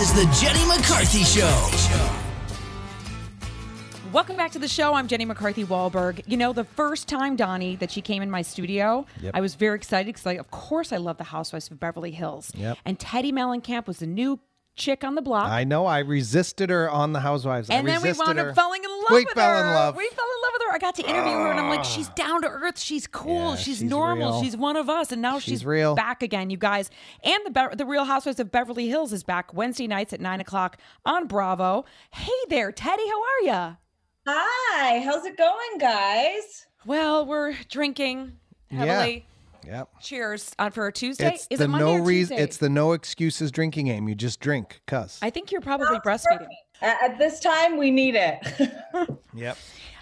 This is the Jenny McCarthy Show. Welcome back to the show. I'm Jenny McCarthy Wahlberg. You know, the first time, Donnie, that she came in my studio, Yep. I was very excited because, like, of course, I love the Housewives of Beverly Hills. Yep. And Teddi Mellencamp was the new chick on the block. I know. I resisted her on the Housewives. and I then we resisted wound her. up falling in love We with fell her. in love. We fell in love with her. I got to interview her, and I'm like, she's ah. down to earth. She's cool. Yeah, she's, she's normal. real. She's one of us. And now she's, She's real. back again, you guys. And the Be- the Real Housewives of Beverly Hills is back Wednesday nights at nine o'clock on Bravo. Hey there, Teddi. How are you? Hi, how's it going, guys? Well, we're drinking heavily. Yep. Cheers on for a Tuesday. It's Is the it Monday no reason. It's the no excuses drinking game. You just drink, cuss. I think you're probably breastfeeding. At, at this time, we need it. yep.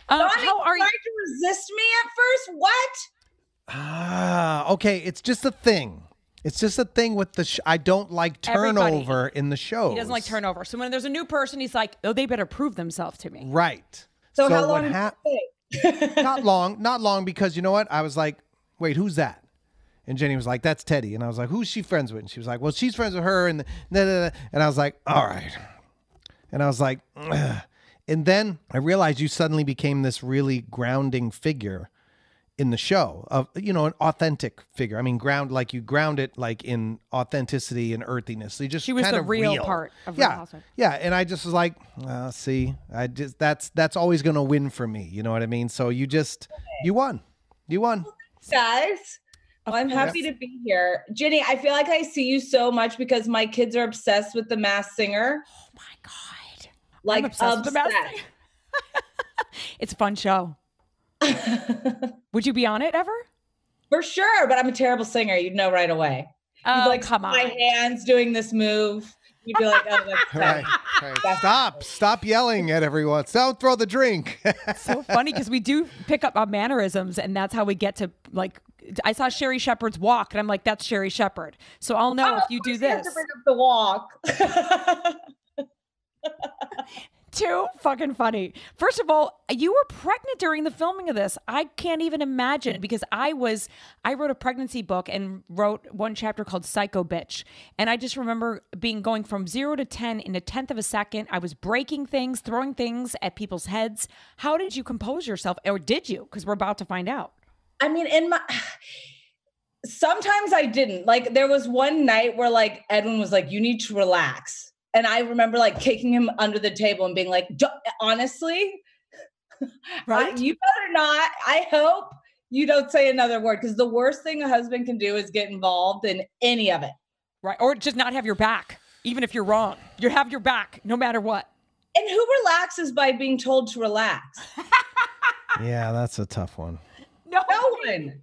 Um, Donnie, how are you? tried to resist me at first? What? Ah, okay. It's just a thing. It's just a thing with the. Sh- I don't like Everybody. turnover in the show. He doesn't like turnover. So when there's a new person, he's like, oh, they better prove themselves to me. Right. So, how long did hap- it not long, not long, because you know what? I was like, wait, who's that? And Jenny was like, that's Teddi. And I was like, who's she friends with? And she was like, well, she's friends with her. And, da, da, da. and I was like, all right. And I was like, Ugh. And then I realized you suddenly became this really grounding figure in the show of you know an authentic figure. I mean, ground like you ground it like in authenticity and earthiness. So you just She was kind the of real part of Real yeah, Housewives. yeah. And I just was like, uh, see, I just that's that's always gonna win for me. You know what I mean? So you just you won, you won. guys. Well, I'm happy to be here. Jenny, I feel like I see you so much because my kids are obsessed with the Masked Singer. Oh my God. Like I'm obsessed with the obsessed. Singer. it's a fun show. Would you be on it ever? For sure, but I'm a terrible singer. You'd know right away. You'd Oh, like come on. my hands doing this move. You'd be like, oh, that's All right, all right. Stop, stop yelling at everyone. Don't throw the drink. so funny because we do pick up our mannerisms, and that's how we get to like. I saw Sherri Shepherd's walk, and I'm like, "That's Sherri Shepherd." So I'll know Oh, if you oh, do course have this. to bring up the walk. Too fucking funny. First of all, you were pregnant during the filming of this. I can't even imagine because I was I wrote a pregnancy book and wrote one chapter called Psycho Bitch. And I just remember being going from 0 to 10 in a tenth of a second. I was breaking things, throwing things at people's heads. How did you compose yourself or did you? Cuz we're about to find out. I mean, in my sometimes I didn't. Like there was one night where like Edwin was like, "You need to relax," and I remember like kicking him under the table and being like, "Honestly, Right? I- you better not. I hope you don't say another word because the worst thing a husband can do is get involved in any of it." Right? Or just not have your back even if you're wrong. You have your back no matter what. And who relaxes by being told to relax? yeah, that's a tough one. No. No one.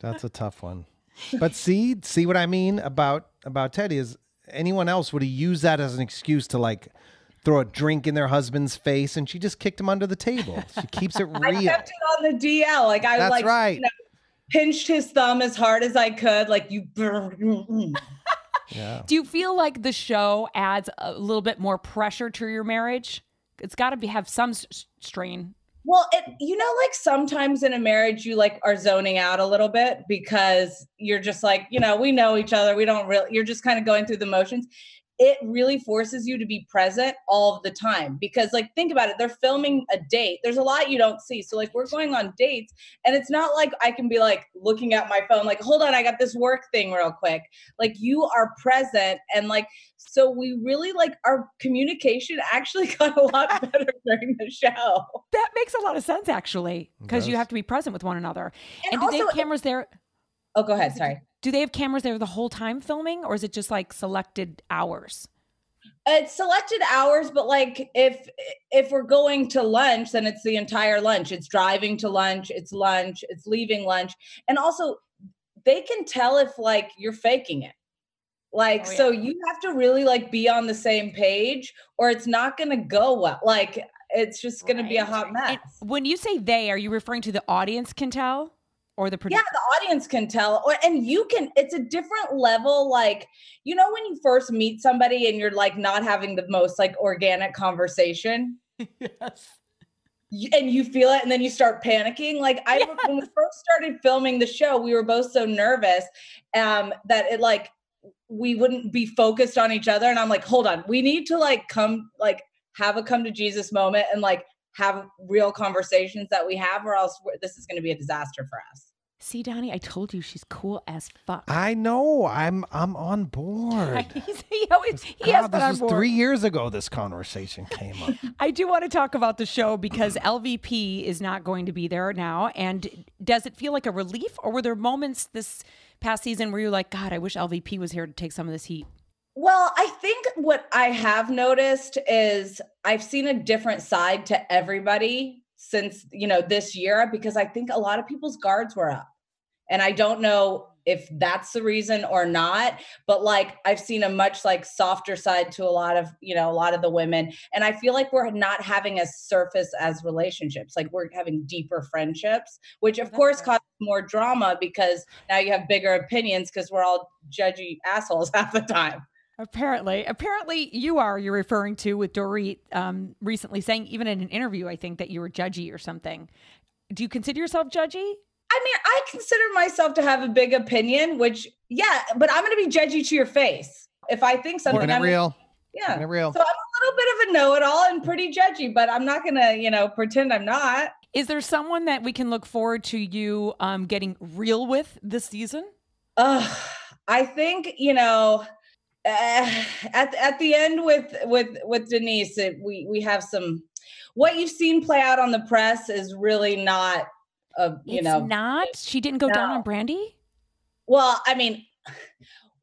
That's a tough one. But see, see what I mean about about Teddy is anyone else would have used that as an excuse to like throw a drink in their husband's face, and she just kicked him under the table. She keeps it real. I real. kept it on the DL. Like I That's like right. you know, pinched his thumb as hard as I could. Like you. Yeah. Do you feel like the show adds a little bit more pressure to your marriage? It's got to be have some s- strain. Well, it you know, like sometimes in a marriage, you like are zoning out a little bit because you're just like, you know, we know each other. We don't really. You're just kind of going through the motions. It really forces you to be present all of the time because, like, think about it. They're filming a date. There's a lot you don't see. So, like, we're going on dates, and it's not like I can be like looking at my phone, like, hold on, I got this work thing real quick. Like, you are present, and like, so we really like our communication actually got a lot ah. better during the show. That makes a lot of sense, actually, because you have to be present with one another. And And, do they have cameras there? Oh, go ahead. Sorry. Do they have cameras there the whole time filming, or is it just like selected hours? Uh, it's selected hours, but like if if we're going to lunch, then it's the entire lunch. It's driving to lunch, it's lunch, it's leaving lunch. And also they can tell if like you're faking it. Like Oh, yeah. so you have to really like be on the same page or it's not going to go well. Like it's just going to be a hot mess. And when you say they, are you referring to the audience can tell, or the producer? yeah the audience can tell or and you can it's a different level like you know when you first meet somebody and you're like not having the most like organic conversation yes. and you feel it and then you start panicking like i when we first started filming the show we were both so nervous um that it like we wouldn't be focused on each other and i'm like hold on we need to like come like have a come to jesus moment and like have real conversations that we have or else this is going to be a disaster for us See, Donnie, I told you she's cool as fuck. I know. I'm I'm on board. He's, he always he has been this on was board. three years ago. This conversation came up. I do want to talk about the show because LVP is not going to be there now. And does it feel like a relief, or were there moments this past season where you're like, God, I wish LVP was here to take some of this heat? Well, I think what I have noticed is I've seen a different side to everybody since, you know, this year because I think a lot of people's guards were up. And I don't know if that's the reason or not, but like I've seen a much like softer side to a lot of, you know, a lot of the women. And I feel like we're not having as surface as relationships. Like we're having deeper friendships, which of That's course right. causes more drama because now you have bigger opinions because we're all judgy assholes half the time. Apparently, apparently you are. You're referring to with Dorit um, recently saying, even in an interview, I think that you were judgy or something. Do you consider yourself judgy? I mean, I consider myself to have a big opinion, which yeah, but I'm going to be judgy to your face. If I think something, I'm real. yeah. Keeping it real. So I'm a little bit of a know-it-all and pretty judgy, but I'm not going to, you know, pretend I'm not. Is there someone that we can look forward to you um, getting real with this season? Uh, I think you know, uh, at at the end with with with Denise, it, we we have some. What you've seen play out on the press is really not a you it's know not. She didn't go down on Brandi. Well, I mean,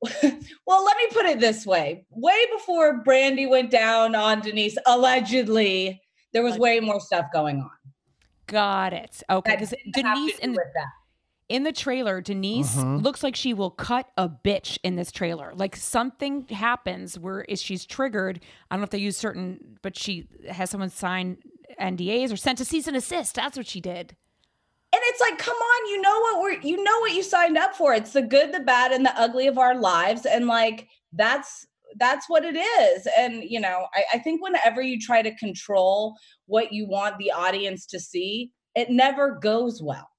well, let me put it this way. Way before Brandi went down on Denise, allegedly, there was way more stuff going on. Got it. Okay, because didn't have to Denise do in with that. in the trailer, Denise Mhm. looks like she will cut a bitch in this trailer. Like something happens where is she's triggered. I don't know if they use certain, but she has someone sign NDAs or sent a cease and assist. That's what she did. And it's like, come on, you know what we're you know what you signed up for. It's the good, the bad, and the ugly of our lives. And like that's that's what it is. And you know, I, I think whenever you try to control what you want the audience to see, it never goes well.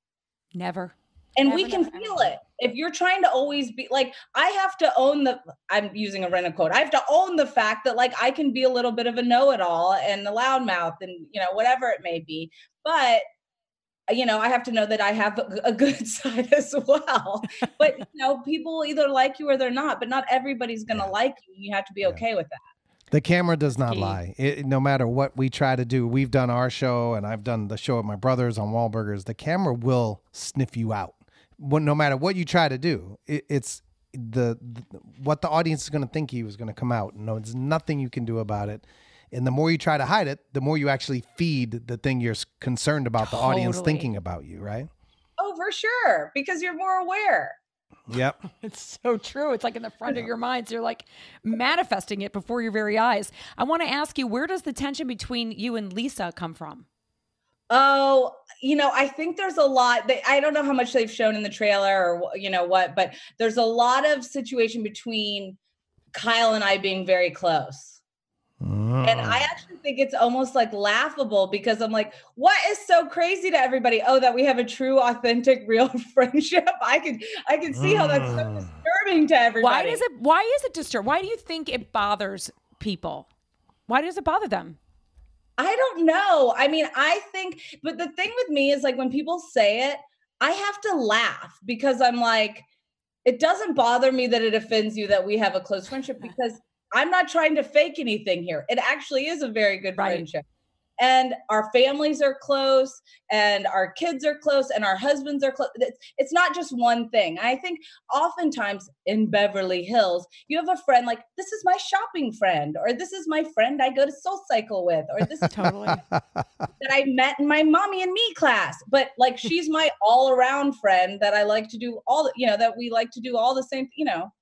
Never. And we can never, feel it if you're trying to always be like i have to own the i'm using a rent a quote i have to own the fact that like i can be a little bit of a know-it-all and a loudmouth and you know whatever it may be but you know i have to know that i have a, a good side as well but you know people either like you or they're not but not everybody's gonna Yeah. like you you have to be Yeah. okay with that The camera does not lie. It, no matter what we try to do, we've done our show and I've done the show with my brothers on Wahlburgers. The camera will sniff you out. No matter what you try to do, it, it's the, the what the audience is going to think you is going to come out. No, there's nothing you can do about it. And the more you try to hide it, the more you actually feed the thing you're concerned about the audience thinking about you, right? oh for sure because you're more aware Yep. It's so true. It's like in the front of your minds. You're like manifesting it before your very eyes. I want to ask you, where does the tension between you and Lisa come from? Oh, you know, I think there's a lot. They, I don't know how much they've shown in the trailer or you know what, but there's a lot of situation between Kyle and I being very close. And I Mm. actually think it's almost like laughable because I'm like, what is so crazy to everybody? Oh, that we have a true, authentic, real friendship. I can I can see how that's so Mm. disturbing to everybody. Why does it? Why is it disturbed? Why do you think it bothers people? Why does it bother them? I don't know. I mean, I think, but the thing with me is like when people say it, I have to laugh because I'm like, it doesn't bother me that it offends you that we have a close friendship because I'm not trying to fake anything here. It actually is a very good Right. friendship. And our families are close, and our kids are close, and our husbands are close. It's, it's not just one thing. I think oftentimes in Beverly Hills, you have a friend like, this is my shopping friend, or this is my friend I go to Soul Cycle with, or this is Totally. that I met in my mommy and me class. But like she's my all around friend that I like to do all the, you know, that we like to do all the same, you know.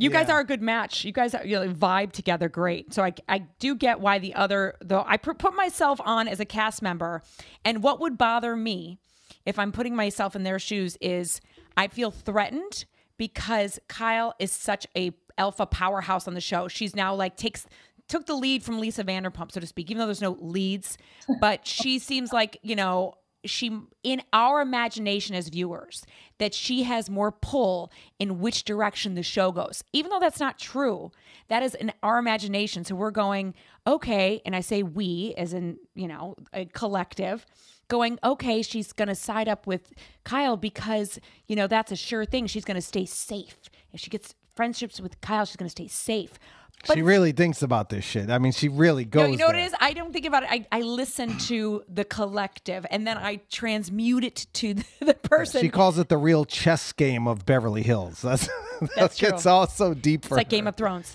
You guys are a good match. You guys are, you know, vibe together great. So I, I do get why the other, though, I put myself on as a cast member. And what would bother me if I'm putting myself in their shoes is I feel threatened because Kyle is such a alpha powerhouse on the show. She's now like takes took the lead from Lisa Vanderpump, so to speak, even though there's no leads. But she seems like, you know, she in our imagination as viewers that she has more pull in which direction the show goes. Even though that's not true that is in our imagination. So we're going okay and i say we as in you know a collective going okay she's going to side up with kyle because you know that's a sure thing. She's going to stay safe. If she gets friendships with kyle she's going to stay safe but she really thinks about this shit. I mean, she really goes. no, you know what it is? I don't think about it. I, I listen to the collective and then I transmute it to the, the person. She calls it the real chess game of Beverly Hills. That's That's that's true. it's all so deep for it's like Game of Thrones.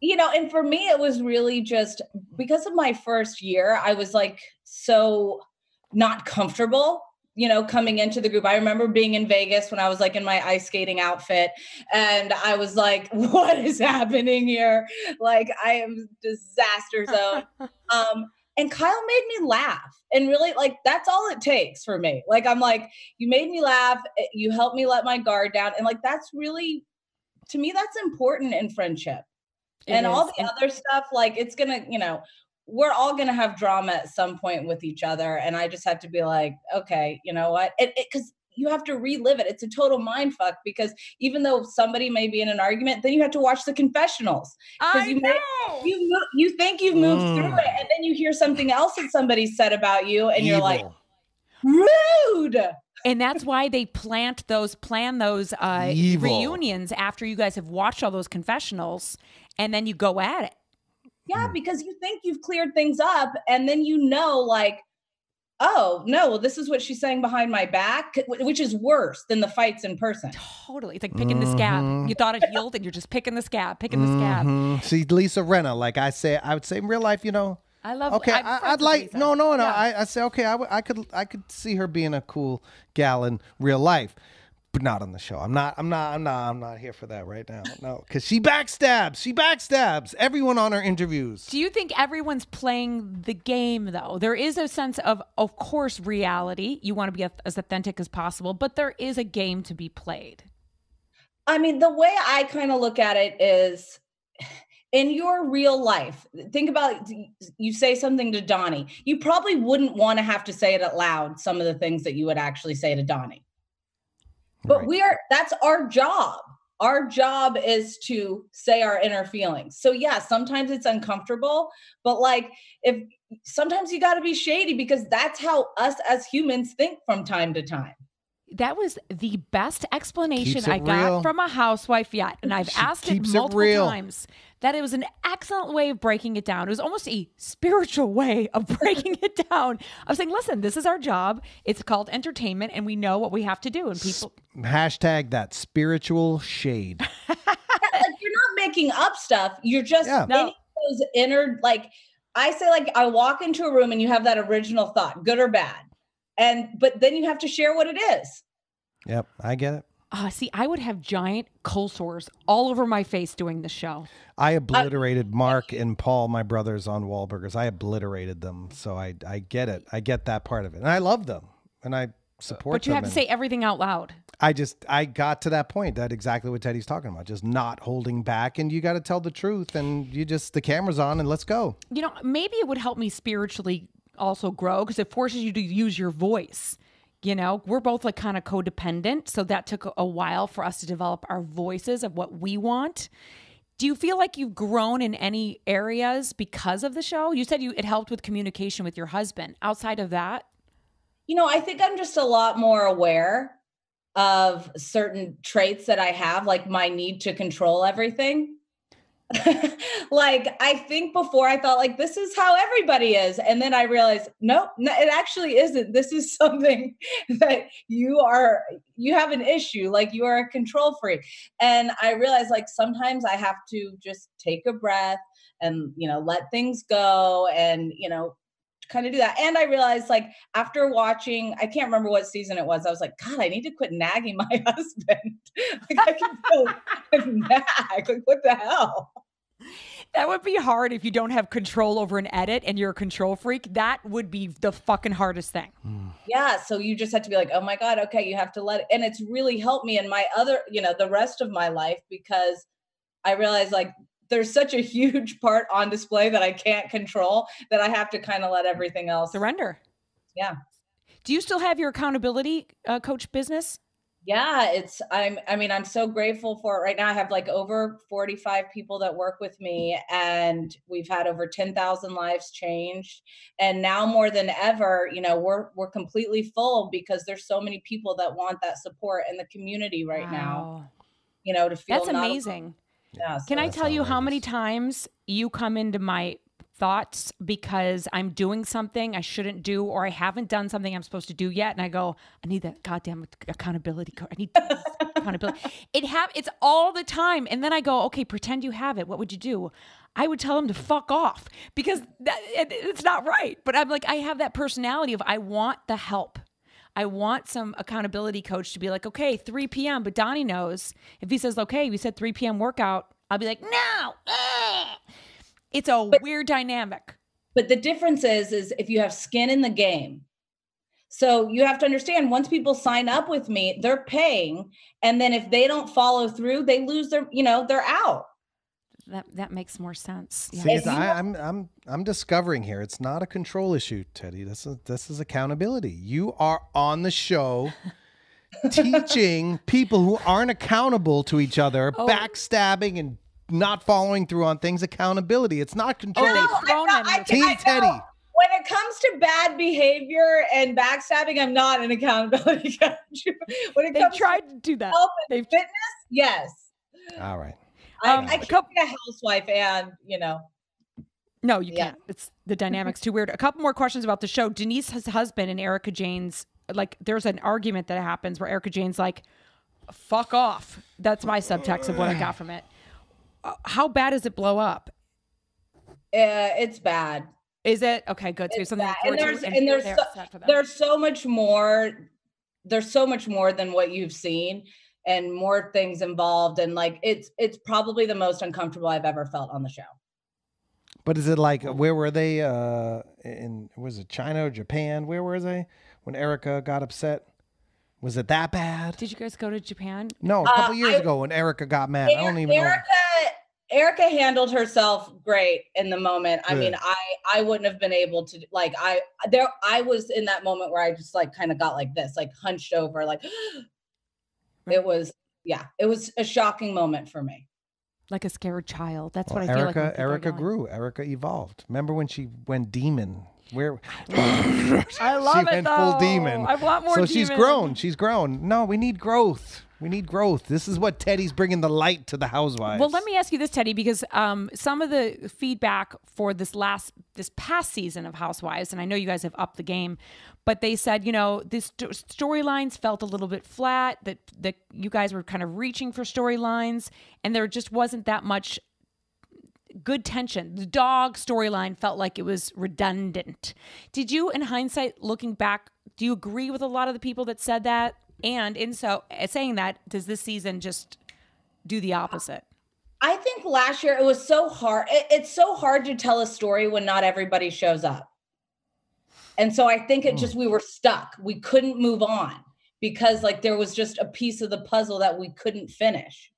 you know and for me it was really just because of my first year i was like so not comfortable you know coming into the group i remember being in vegas when i was like in my ice skating outfit and i was like what is happening here like i am disaster zone um and Kyle made me laugh. And really, like, that's all it takes for me. Like, I'm like, you made me laugh. eh, You helped me let my guard down. And, like, that's really, to me, that's important in friendship It and all the other stuff like it's gonna you know we're all gonna have drama at some point with each other and i just have to be like okay you know what it because you have to relive it it's a total mind fuck because even though somebody may be in an argument then you have to watch the confessionals I you know. may- you you think you've moved through Mm. it and then you hear something else that somebody said about you and you're like rude and that's why they plant those plan those uh, reunions after you guys have watched all those confessionals and then you go at it. Yeah, because you think you've cleared things up, and then you know, like, oh no, well, this is what she's saying behind my back, which is worse than the fights in person. Totally. It's like picking the scab. Mhm. You thought it healed and you're just picking the scab, picking the scab. Mhm. See, Lisa Rinna, like I say, I would say in real life, you know. I love Okay, I'm I, friends I'd like Lisa. no, no, no. Yeah. I, I say okay. I, would- I could, I could see her being a cool gal in real life, but not on the show. I'm not, I'm not, I'm not, I'm not here for that right now. No, because she backstabs. She backstabs everyone on her interviews. Do you think everyone's playing the game though? There is a sense of, of course, reality. You want to be as authentic as possible, but there is a game to be played. I mean, the way I kind of look at it is in your real life, think about you say something to Donnie. You probably wouldn't want to have to say it out loud, some of the things that you would actually say to Donnie. But Right. we are, that's our job. Our job is to say our inner feelings. So, yeah, sometimes it's uncomfortable, but like if sometimes you got to be shady because that's how us as humans think from time to time. That was the best explanation I got real. from a housewife yet. And I've She asked it keeps it multiple times that it was an excellent way of breaking it down. It was almost a spiritual way of breaking it down. I was saying, listen, this is our job. It's called entertainment, and we know what we have to do. And people, Hashtag that spiritual shade. Yeah, like you're not making up stuff. You're just Yeah. No. those inner like I say like I walk into a room and you have that original thought, good or bad. And but then you have to share what it is. Yep, I get it. uh, see, I would have giant cold sores all over my face doing the show. I obliterated Mark and Paul, my brothers, on Wahlburgers. I obliterated them, so I I get it. I get that part of it, and I love them, and I support But you them. have to say everything out loud. I just I got to that point. That exactly what Teddi's talking about. Just not holding back, and you got to tell the truth, and you just the camera's on, and let's go. you know, maybe it would help me spiritually also grow because it forces you to use your voice. You know, we're both like kind of codependent. So that took a- a while for us to develop our voices of what we want. Do you feel like you've grown in any areas because of the show? You said you it helped with communication with your husband. Outside of that, You know, I think I'm just a lot more aware of certain traits that I have, like my need to control everything. like I think before I thought like this is how everybody is and then I realized nope no, it actually isn't this is something that you are you have an issue like you are a control freak and I realized like sometimes I have to just take a breath and you know let things go and you know kind of do that. And I realized like after watching I can't remember what season it was I was like god I need to quit nagging my husband. Like I can go nag. Like what the hell? That would be hard if you don't have control over an edit and you're a control freak. That would be the fucking hardest thing. Hmm. yeah so you just have to be like oh my god okay you have to let it and it's really helped me in my other you know the rest of my life because i realized like there's such a huge part on display that i can't control that i have to kind of let everything else Surrender. Yeah. Do you still have your accountability uh, coach business? Yeah, it's I'm I mean, I'm so grateful for it right now. I have like over 45 people that work with me and we've had over 10,000 lives changed. And now more than ever, you know, we're we're completely full because there's so many people that want that support in the community right now. You know, to feel That's amazing. alone. Can I tell you how many times you come into my thoughts because I'm doing something I shouldn't do or I haven't done something I'm supposed to do yet and I go I need that goddamn accountability co- I need accountability. It have it's all the time and then I go okay pretend you have it. What would you do? I would tell them to fuck off because that it, it's not right but I'm like I have that personality of I want the help I want some accountability coach to be like, okay, 3 p.m. But Donnie knows if he says, okay, we said 3 p.m. workout, I'll be like, no. ah." It's a weird dynamic. But the difference is, is if you have skin in the game. So you have to understand once people sign up with me, they're paying. And then if they don't follow through, they lose their, you know, they're out. That that makes more sense. Yeah. See, it's, I, want- I'm I'm I'm discovering here. It's not a control issue, Teddi. This is this is accountability. You are on the show teaching people who aren't accountable to each other, Oh. backstabbing and not following through on things. Accountability. It's not oh, control. Oh, they I'm not- I Team I know. Teddi. When it comes to bad behavior and backstabbing, I'm not an accountability coach. when it They comes tried to do that. to help and They've fitness, yes. All right. Um, I, I a can't couple- be a housewife and, you know, No, you Yeah. can't. It's the dynamics too weird. A couple more questions about the show. Denise's husband and Erika Jayne's like there's an argument that happens where Erika Jayne's like, fuck off. That's my subtext of what I got from it. Uh, how bad does it blow up? uh, it's bad. Is it okay? Good. So something. And there's- and there's so- upset for that. there's so much more there's so much more than what you've seen and more things involved and like it's it's probably the most uncomfortable i've ever felt on the show But is it like where were they? Uh, in was it China or Japan? Where were they when Erika got upset? Was it that bad? Did you guys go to Japan? No, a couple Uh, years I- ago when Erika got mad. I don't even know. erika erika handled herself great in the moment i mean i i wouldn't have been able to like i there i was in that moment where i just like kind of got like this like hunched over like it was yeah it was a shocking moment for me Like a scared child. That's Well, what I feel like. Erika, Erika grew. Erika evolved. Remember when she went demon? Where I love she it went though. full demon. I want more. so she's grown. She's grown. No, we need growth. We need growth. This is what Teddi's bringing the light to the housewives. Well, let me ask you this, Teddy, because um, some of the feedback for this last, this past season of Housewives, and I know you guys have upped the game, but they said, you know, this st- storylines felt a little bit flat. That that you guys were kind of reaching for storylines, and there just wasn't that much good tension. The dog storyline felt like it was redundant. Did you, in hindsight, looking back, do you agree with a lot of the people that said that? And in so uh, saying that, does this season just do the opposite? I think last year it was so hard. it- it's so hard to tell a story when not everybody shows up. And so I think it Hmm. just, we were stuck. We couldn't move on because like there was just a piece of the puzzle that we couldn't finish.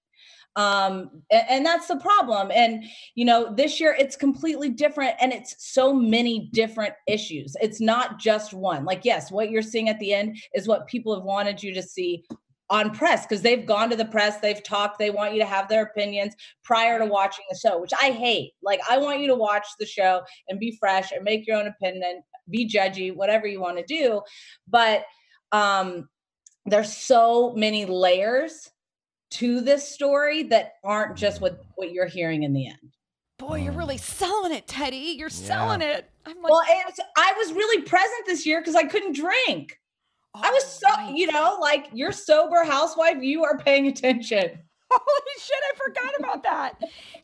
Um, a- and, that's the problem. And, you know, this year it's completely different and it's so many different issues. It's not just one. Like, yes, what you're seeing at the end is what people have wanted you to see on press because they've gone to the press, they've talked, they want you to have their opinions prior to watching the show, which I hate. Like, I want you to watch the show and be fresh and make your own opinion, be judgy, whatever you want to do. But um, there's so many layers to this story that aren't just what what you're hearing in the end. Boy, you're really selling it, Teddi. You're selling it. I'm like, Well, it's, I was really present this year because I couldn't drink. I was so, right. you know, like you're sober housewife, you are paying attention. Holy shit, I forgot about that.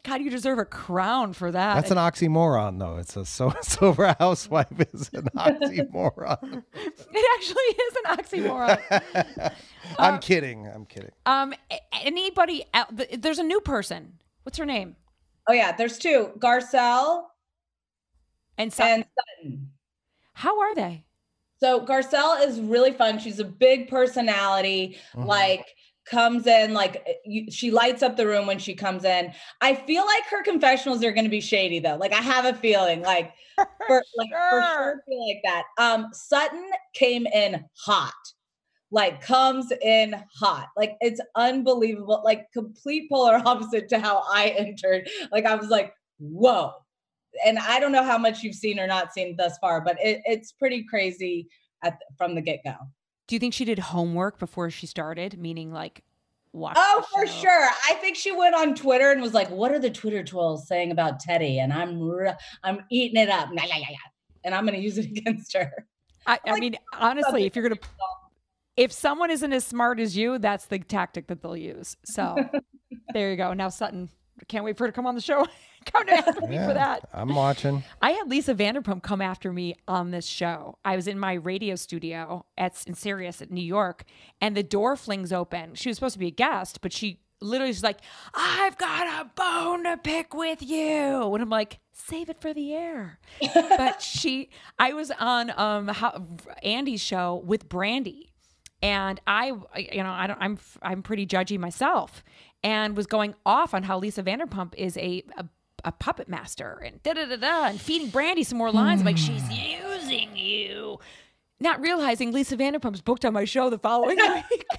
God, you deserve a crown for that. That's an oxymoron, though. It's a so sober housewife is an oxymoron. it actually is an oxymoron. I'm kidding. I'm kidding. um, anybody? Out, there's a new person. What's her name? Oh yeah, there's two, Garcelle And, so, and Sutton. how are they? So Garcelle is really fun. She's a big personality. Mhm. Like comes in like eh, you, she lights up the room when she comes in. I feel like her confessionals are going to be shady though. Like I have a feeling like for like for sure feel like that. Um Sutton came in hot. Like comes in hot. Like it's unbelievable. Like complete polar opposite to how I entered. Like I was like, "Whoa." And I don't know how much you've seen or not seen thus far, but it, it's pretty crazy at from the get-go. Do you think she did homework before she started? Meaning, like, watch. Oh, for sure. I think she went on Twitter and was like, "What are the Twitter trolls saying about Teddi?" And I'm re- I'm eating it up, Nah, yeah, yeah, yeah. and I'm going to use it against her. I, I like, mean, honestly, if you're gonna, if someone isn't as smart as you, that's the tactic that they'll use. So there you go. Now Sutton, can't wait for her to come on the show. come after me Yeah, for that. I'm watching. I had Lisa Vanderpump come after me on this show. I was in my radio studio at in Sirius at New York, and the door flings open. She was supposed to be a guest, but she literally is like, "I've got a bone to pick with you," and I'm like, "Save it for the air." but she, I was on um how, Andy's show with Brandi, and I, you know, I don't, I'm I'm pretty judgy myself, and was going off on how Lisa Vanderpump is a, a a puppet master and da da da da and feeding Brandi some more lines. I'm like, she's using you. Not realizing Lisa Vanderpump's booked on my show the following week.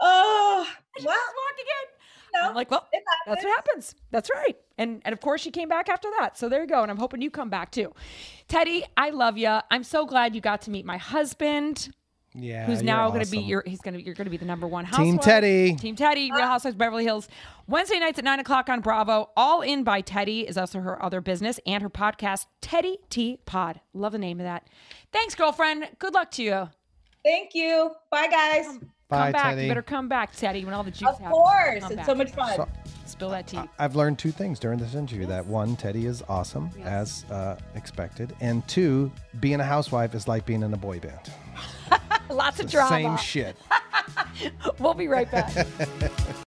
Oh, She wow. just walked again. No, I'm like, well, that's what happens. That's right. And and of course she came back after that. So there you go. And I'm hoping you come back too. Teddi, I love you. I'm so glad you got to meet my husband, Yeah. who's now going to be your. He's going to. You're going to be the number one housewife. Team Teddi. Team Teddi. Real Housewives Beverly Hills. Wednesday nights at nine o'clock on Bravo. All in by Teddi is also her other business and her podcast, Teddi Tea Pod. Love the name of that. Thanks, girlfriend. Good luck to you. Thank you. Bye, guys. Bye, come back. Teddi. You better come back, Teddi, when all the juice Of happens. course, Come it's back. so much fun. So- Spill that tea. I've learned two things during this interview. That one, Teddi is awesome as uh, expected, and two, being a housewife is like being in a boy band. Lots of drama. Same shit. We'll be right back.